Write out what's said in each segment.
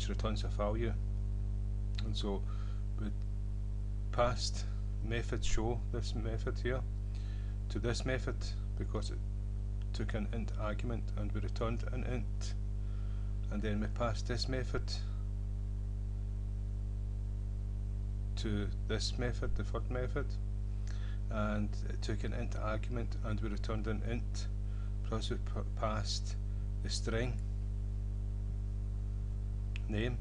which returns a value. And so we passed method show this method here? To this method because it took an int argument and we returned an int. And then we passed this method to this method, the third method. And it took an int argument and we returned an int. Plus we passed the string name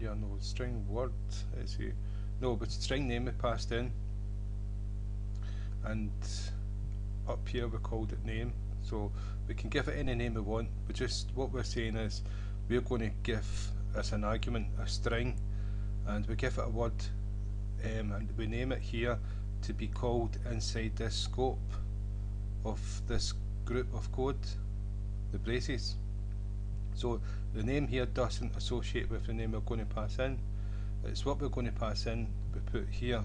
yeah no string word let's see no but string name we passed in and up here we called it name so we can give it any name we want but just what we're saying is we're going to give as an argument a string and we give it a word um, and we name it here to be called inside this scope of this group of code the braces so the name here doesn't associate with the name we're going to pass in. It's what we're going to pass in, we put here.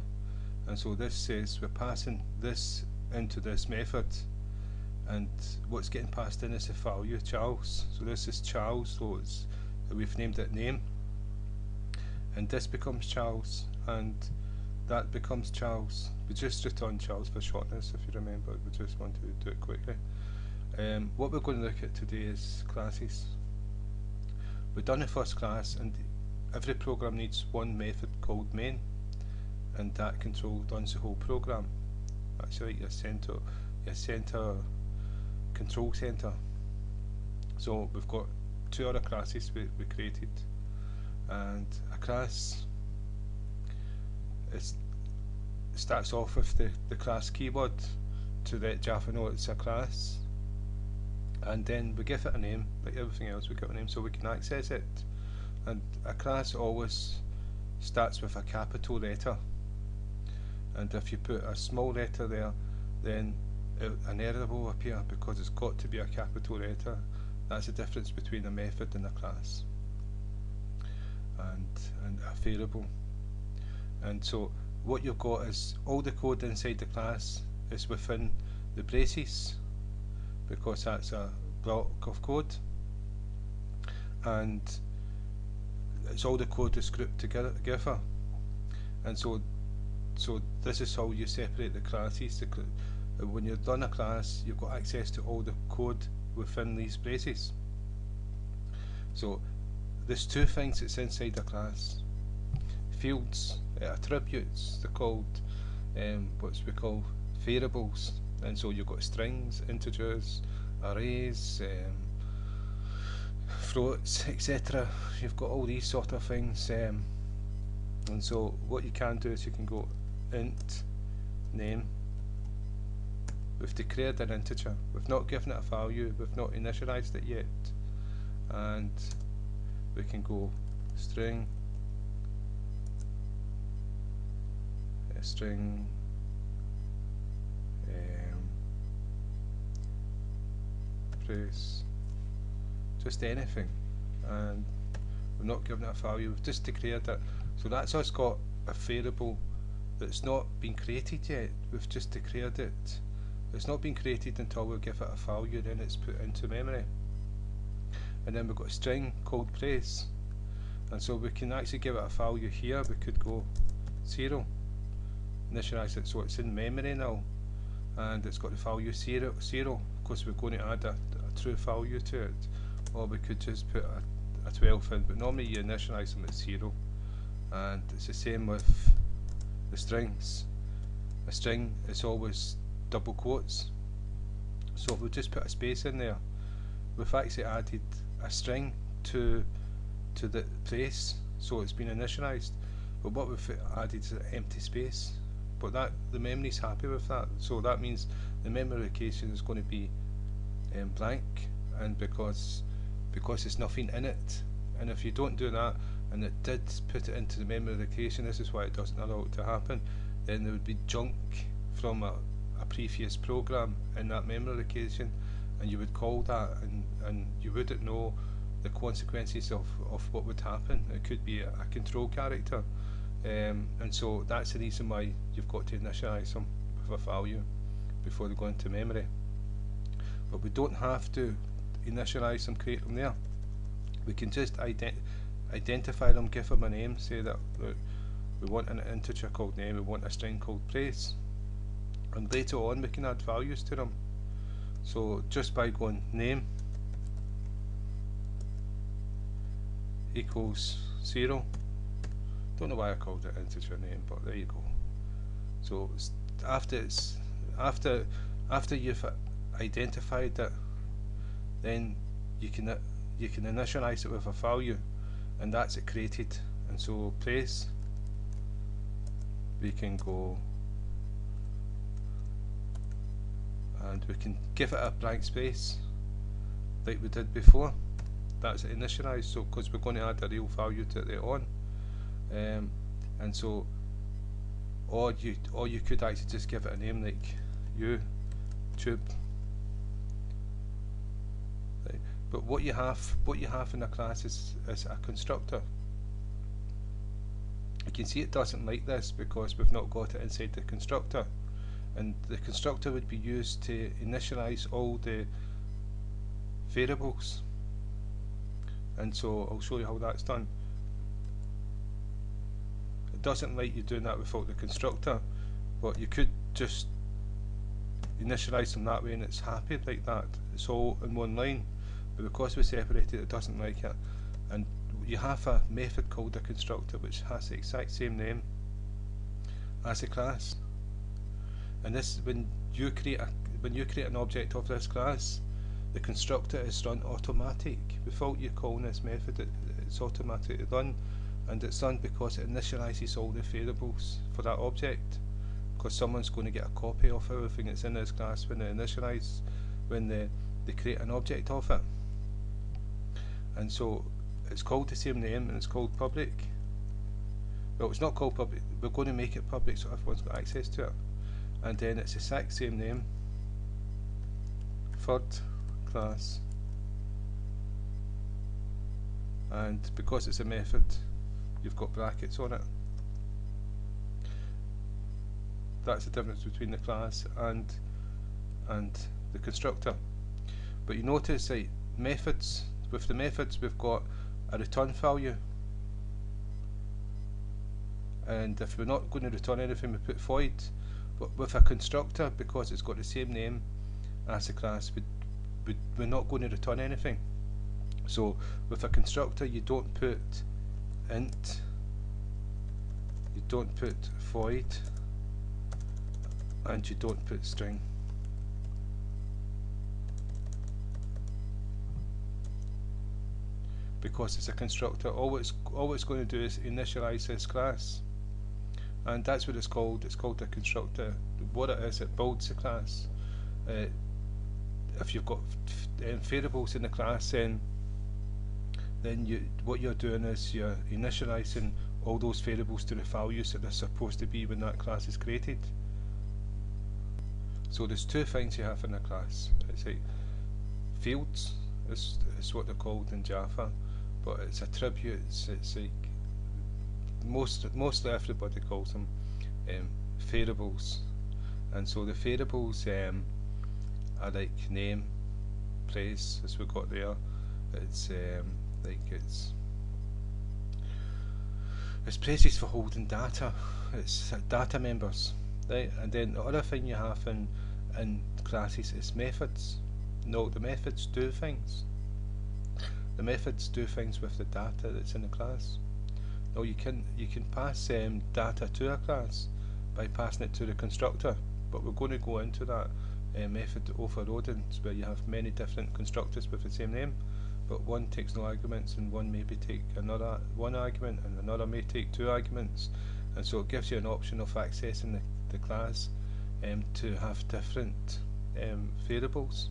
And so this says we're passing this into this method. And what's getting passed in is the value Charles. So this is Charles, so it's, we've named it name. And this becomes Charles, and that becomes Charles. We just return Charles for shortness, if you remember. We just want to do it quickly. Um, what we're going to look at today is classes. We've done the first class and every program needs one method called main and that control runs the whole program. That's like your center, your center control center. So we've got two other classes we, we created and a class is starts off with the, the class keyword to let Java know it's a class and then we give it a name like everything else we give it a name so we can access it. And a class always starts with a capital letter. And if you put a small letter there then it, an error will appear because it's got to be a capital letter. That's the difference between a method and a class. And, and a variable. And so what you've got is all the code inside the class is within the braces because that's a block of code. And it's all the code is grouped together together. and so so this is how you separate the classes. The when you've done a class you've got access to all the code within these braces so there's two things that's inside a class. Fields uh, attributes they're called um, what we call variables and so you've got strings, integers, arrays, um, floats, etc. You've got all these sort of things, um, and so what you can do is you can go int name. We've declared an integer. We've not given it a value. We've not initialized it yet, and we can go string string just anything, and we're not giving it a value, we've just declared it. So that's us got a variable that's not been created yet, we've just declared it. It's not been created until we give it a value, then it's put into memory. And then we've got a string called place, and so we can actually give it a value here, we could go 0, initialize it so it's in memory now, and it's got the value 0, zero. Of course we're going to add a true value to it or we could just put a, a 12 in but normally you initialize them at 0 and it's the same with the strings. A string is always double quotes. So if we just put a space in there. We've actually added a string to to the place so it's been initialized but what we've added is an empty space. But that the memory's happy with that. So that means the memory location is going to be um, blank and because because there's nothing in it. And if you don't do that and it did put it into the memory of the location this is why it doesn't allow it to happen then there would be junk from a, a previous program in that memory location and you would call that and, and you wouldn't know the consequences of, of what would happen. It could be a, a control character. Um, and so that's the reason why you've got to initialize them with a value before they go into memory but we don't have to initialize them, create them there. We can just ident identify them, give them a name, say that we want an integer called name, we want a string called place, and later on we can add values to them. So just by going name equals zero. Don't know why I called it integer name, but there you go. So after it's after after you've identified it, then you can you can initialize it with a value, and that's it created. And so place we can go and we can give it a blank space like we did before that's initialized so because we're going to add a real value to it on um, and so or you or you could actually just give it a name like YouTube right. But what you have what you have in a class is, is a constructor. You can see it doesn't like this because we've not got it inside the constructor. And the constructor would be used to initialize all the variables. And so I'll show you how that's done. It doesn't like you doing that without the constructor but you could just initialize them that way and it's happy like that. It's all in one line but because we separated it doesn't like it. And you have a method called a constructor which has the exact same name as a class. And this when you create a when you create an object of this class the constructor is run automatic. Without you calling this method it, it's automatically run and it's done because it initializes all the variables for that object. Because someone's going to get a copy of everything that's in this class when they initialize when they, they create an object of it and so it's called the same name and it's called public. Well it's not called public we're going to make it public so everyone's got access to it. And then it's the exact same name. Third class. And because it's a method you've got brackets on it. That's the difference between the class and and the constructor. But you notice that methods with the methods we've got a return value. And if we're not going to return anything we put void but with a constructor because it's got the same name as the class we, we, we're not going to return anything. So with a constructor you don't put int you don't put void and you don't put string because it's a constructor. All it's, all it's going to do is initialize this class. And that's what it's called. It's called a constructor. What it is it builds the class. Uh, if you've got um, variables in the class then then you what you're doing is you're initializing all those variables to the values that they're supposed to be when that class is created. So there's two things you have in a class. It's like fields is, is what they're called in Java but it's attribute. it's like most mostly everybody calls them um, variables and so the variables um, are like name place as we got there it's um, like it's it's places for holding data. It's data members right? And then the other thing you have in in classes is methods. No the methods do things the methods do things with the data that's in the class. Now you can you can pass um, data to a class by passing it to the constructor, but we're going to go into that uh, method overloading where you have many different constructors with the same name, but one takes no arguments and one maybe take another one argument and another may take two arguments, and so it gives you an option of accessing the, the class um, to have different um, variables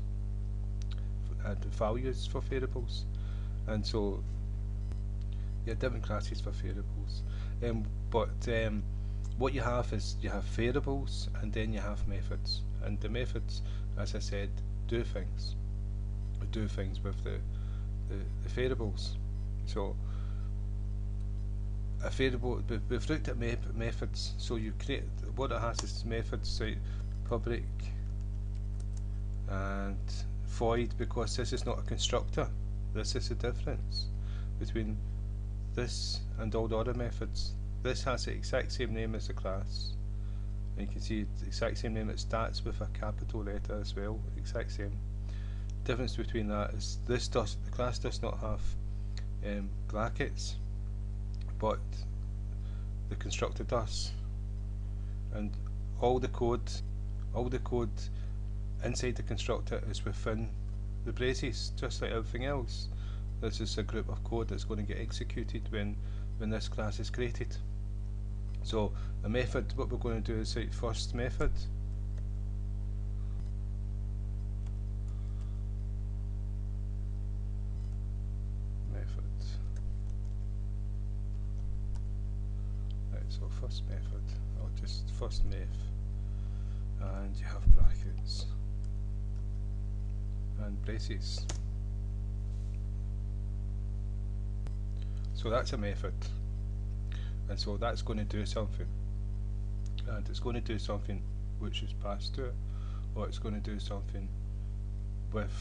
and values for variables, and so yeah, different classes for variables. Um, but um, what you have is you have variables and then you have methods. And the methods, as I said, do things. Do things with the, the, the variables. So a variable, we've looked at me methods. So you create, what it has is methods, say public and void because this is not a constructor. This is the difference between this and all the other methods. This has the exact same name as the class. And you can see the exact same name, it starts with a capital letter as well, exact same. Difference between that is this does the class does not have um, brackets, but the constructor does. And all the code all the code inside the constructor is within the braces, just like everything else. This is a group of code that's going to get executed when, when this class is created. So the method, what we're going to do is write first method. Method. Right, so first method, or just first meth, and you have brackets and braces. So that's a method. And so that's going to do something. And it's going to do something which is passed to it or it's going to do something with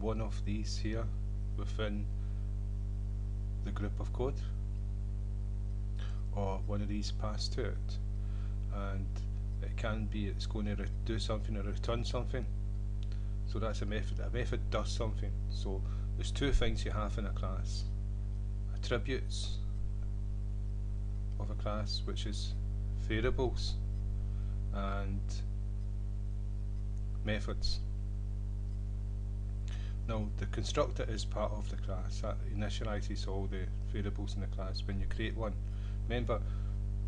one of these here within the group of code or one of these passed to it and it can be it's going to do something or return something so that's a method. A method does something. So there's two things you have in a class. Attributes of a class which is variables and methods. Now the constructor is part of the class. That initializes all the variables in the class. When you create one. Remember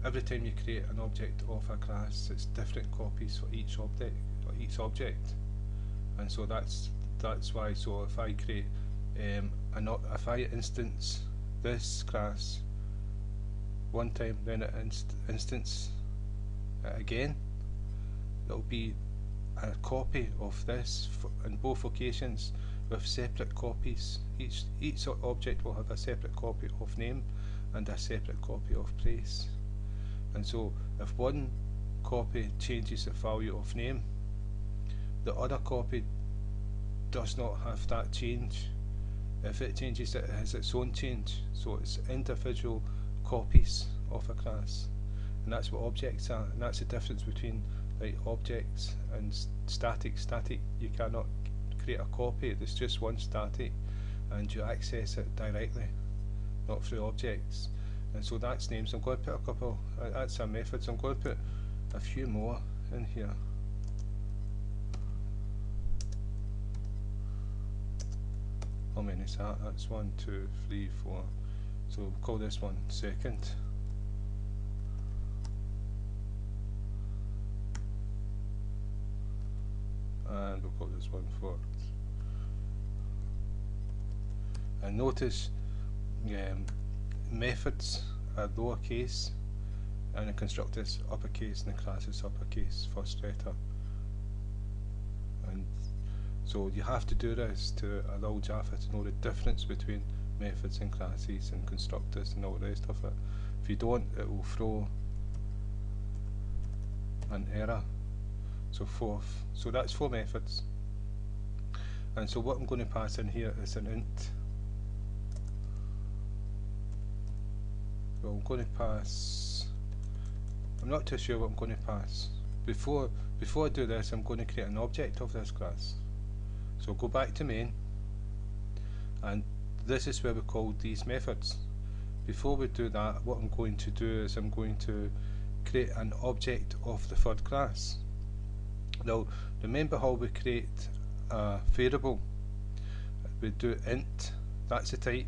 every time you create an object of a class it's different copies for each object for each object and so that's that's why so if I create um, an if I instance this class one time then it inst instance it again it'll be a copy of this in both occasions with separate copies. Each each object will have a separate copy of name and a separate copy of place. And so if one copy changes the value of name the other copy does not have that change. If it changes it has its own change. So it's individual copies of a class. And that's what objects are. And that's the difference between like objects and static. Static you cannot create a copy. There's just one static and you access it directly not through objects. And so that's names. I'm going to put a couple uh, that's some methods I'm going to put a few more in here how many is that that's one two three four so we'll call this one second. And we'll call this one fourth. And notice um, methods are lowercase and the constructor is uppercase and the class is uppercase first letter. And so you have to do this to allow Java to know the difference between methods and classes and constructors and all the rest of it. If you don't, it will throw an error. So fourth, so that's four methods. And so what I'm going to pass in here is an int. Well, I'm going to pass. I'm not too sure what I'm going to pass. Before before I do this, I'm going to create an object of this class. So go back to main and this is where we call these methods. Before we do that, what I'm going to do is I'm going to create an object of the third class. Now, remember how we create a variable. We do int, that's a type,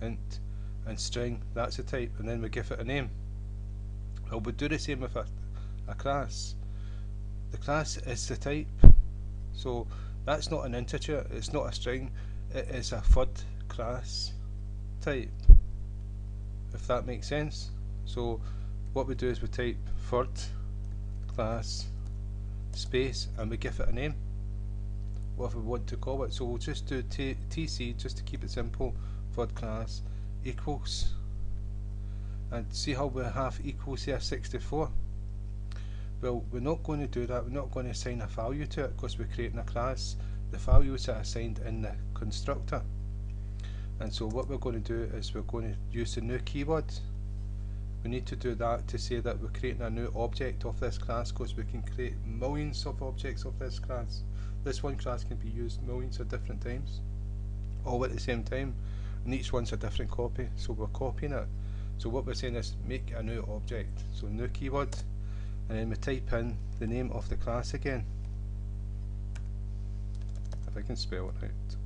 int, and string, that's a type, and then we give it a name. Well, we do the same with a, a class. The class is the type, so that's not an integer, it's not a string, it is a third class type if that makes sense. So what we do is we type third class space and we give it a name what we want to call it. So we'll just do tc just to keep it simple third class equals and see how we have equals here 64 well we're not going to do that we're not going to assign a value to it because we're creating a class the values are assigned in the constructor. And so what we're going to do is we're going to use the new keyword. We need to do that to say that we're creating a new object of this class because we can create millions of objects of this class. This one class can be used millions of different times, all at the same time, and each one's a different copy, so we're copying it. So what we're saying is make a new object. So new keyword, and then we type in the name of the class again. If I can spell it right.